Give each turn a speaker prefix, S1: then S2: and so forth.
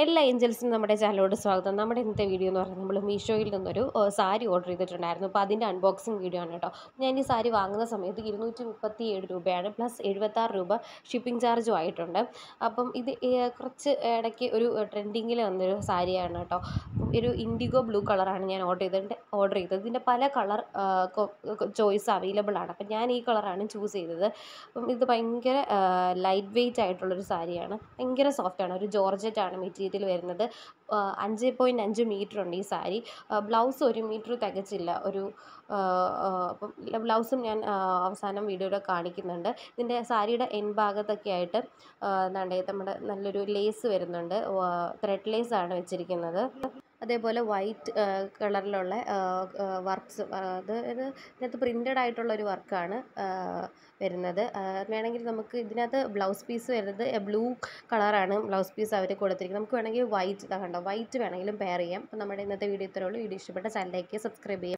S1: എല്ലാ ഏഞ്ചൽസിനും നമ്മുടെ ചാനലോട് സ്വാഗതം. നമ്മുടെ ഇന്നത്തെ വീഡിയോ എന്ന് പറഞ്ഞാൽ നമ്മൾ മീഷോയിൽ നിന്നൊരു സാരി ഓർഡർ ചെയ്തിട്ടുണ്ടായിരുന്നു. അപ്പോൾ അതിന്റെ അൺബോക്സിങ് വീഡിയോ ആണ് കേട്ടോ. ഞാൻ ഈ സാരി വാങ്ങുന്ന സമയത്ത് ഇരുന്നൂറ്റി മുപ്പത്തി ഏഴ് രൂപയാണ് പ്ലസ് എഴുപത്താറ് രൂപ ഷിപ്പിംഗ് ചാർജും ആയിട്ടുണ്ട്. അപ്പം ഇത് കുറച്ച് ഇടയ്ക്ക് ഒരു ട്രെൻഡിങ്ങിൽ വന്നൊരു സാരിയാണ് കേട്ടോ. ഒരു ഇൻഡിഗോ ബ്ലൂ കളറാണ് ഞാൻ ഓർഡർ ചെയ്തിട്ട് ഓർഡർ ചെയ്തത്. ഇതിന്റെ പല കളർ ചോയ്സ് അവൈലബിൾ ആണ്. അപ്പം ഞാൻ ഈ കളറാണ് ചൂസ് ചെയ്തത്. അപ്പം ഇത് ഭയങ്കര ലൈറ്റ് വെയ്റ്റ് ആയിട്ടുള്ളൊരു സാരിയാണ്. ഭയങ്കര സോഫ്റ്റ് ആണ്. ഒരു ജോർജറ്റ് ആണ് മെറ്റീരിയൽ വരുന്നത്. അഞ്ച് പോയിന്റ് അഞ്ച് മീറ്റർ ഉണ്ട് ഈ സാരി. ബ്ലൗസ് ഒരു മീറ്റർ തികച്ചില്ല. ഒരു ബ്ലൗസും ഞാൻ അവസാനം വീഡിയോയിൽ കാണിക്കുന്നുണ്ട്. ഇതിന്റെ സാരിയുടെ എൻ ഭാഗത്തൊക്കെ ആയിട്ട് എന്താണ് നമ്മുടെ നല്ലൊരു ലേസ് വരുന്നുണ്ട്. ത്രെഡ് ലേസ് ആണ് വെച്ചിരിക്കുന്നത്. അതേപോലെ വൈറ്റ് കളറിലുള്ള വർക്ക്സ് അത് ഇത് ഇതിനകത്ത് പ്രിന്റഡ് ആയിട്ടുള്ള ഒരു വർക്കാണ് വരുന്നത്. വേണമെങ്കിൽ നമുക്ക് ഇതിനകത്ത് ബ്ലൗസ് പീസ് വരുന്നത് ബ്ലൂ കളറാണ് ബ്ലൗസ് പീസ് അവർ കൊടുത്തിരിക്കുന്നത്. നമുക്ക് വേണമെങ്കിൽ വൈറ്റ് കണ്ടോ വൈറ്റ് വേണമെങ്കിലും പെയർ ചെയ്യാം. അപ്പോൾ നമ്മുടെ ഇന്നത്തെ വീഡിയോ ഇത്രയുള്ളൂ വീഡിയോ ഇഷ്ടപ്പെട്ട ചാനലിലേക്ക് സബ്സ്ക്രൈബ് ചെയ്യാം